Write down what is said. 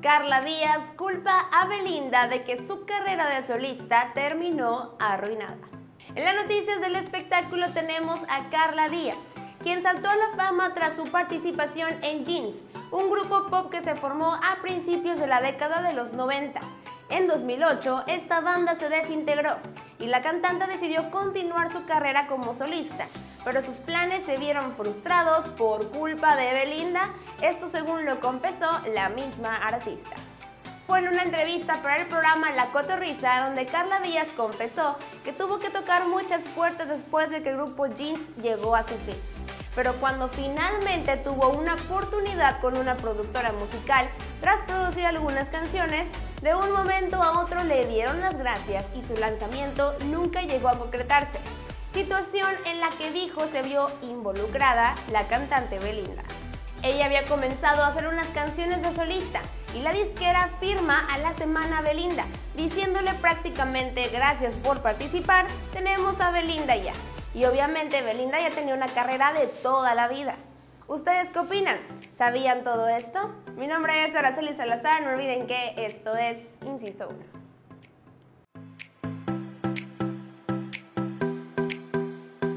Carla Díaz culpa a Belinda de que su carrera de solista terminó arruinada. En las noticias del espectáculo tenemos a Carla Díaz, quien saltó a la fama tras su participación en Jeans, un grupo pop que se formó a principios de la década de los 90. En 2008, esta banda se desintegró y la cantante decidió continuar su carrera como solista, pero sus planes se vieron frustrados por culpa de Belinda, esto según lo confesó la misma artista. Fue en una entrevista para el programa La Cotorrisa donde Carla Díaz confesó que tuvo que tocar muchas puertas después de que el grupo Jeans llegó a su fin. Pero cuando finalmente tuvo una oportunidad con una productora musical, tras producir algunas canciones, de un momento a otro le dieron las gracias y su lanzamiento nunca llegó a concretarse. Situación en la que dijo se vio involucrada la cantante Belinda. Ella había comenzado a hacer unas canciones de solista y la disquera firma a la semana Belinda, diciéndole prácticamente gracias por participar, tenemos a Belinda ya. Y obviamente Belinda ya tenía una carrera de toda la vida. ¿Ustedes qué opinan? ¿Sabían todo esto? Mi nombre es Araceli Salazar, no olviden que esto es Inciso 1.